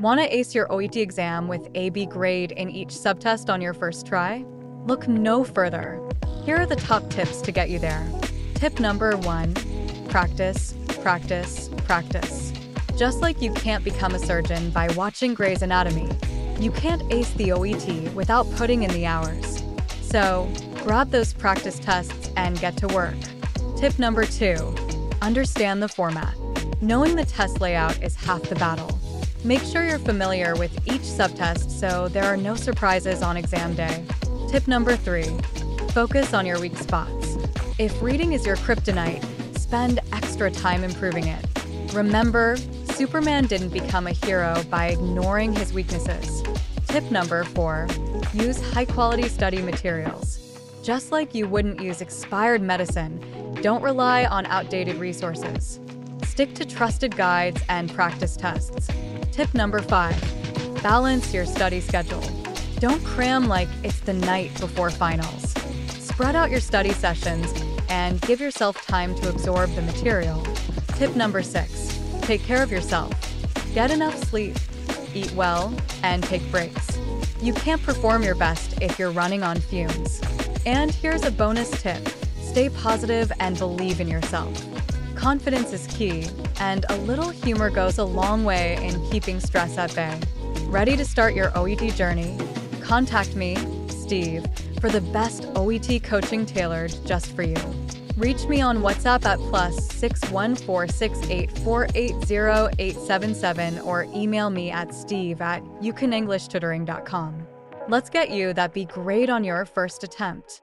Want to ace your OET exam with A B grade in each subtest on your first try? Look no further. Here are the top tips to get you there. Tip number one practice, practice, practice. Just like you can't become a surgeon by watching Grey's Anatomy, you can't ace the OET without putting in the hours. So, grab those practice tests and get to work. Tip number two understand the format. Knowing the test layout is half the battle. Make sure you're familiar with each subtest so there are no surprises on exam day. Tip number three focus on your weak spots. If reading is your kryptonite, spend extra time improving it. Remember, Superman didn't become a hero by ignoring his weaknesses. Tip number four use high quality study materials. Just like you wouldn't use expired medicine, don't rely on outdated resources. Stick to trusted guides and practice tests. Tip number five balance your study schedule. Don't cram like it's the night before finals. Spread out your study sessions and give yourself time to absorb the material. Tip number six take care of yourself. Get enough sleep, eat well, and take breaks. You can't perform your best if you're running on fumes. And here's a bonus tip stay positive and believe in yourself. Confidence is key, and a little humor goes a long way in keeping stress at bay. Ready to start your OET journey? Contact me, Steve, for the best OET coaching tailored just for you. Reach me on WhatsApp at plus 61468480877 or email me at steve at ucanenglishtutoring.com. Let's get you that be great on your first attempt.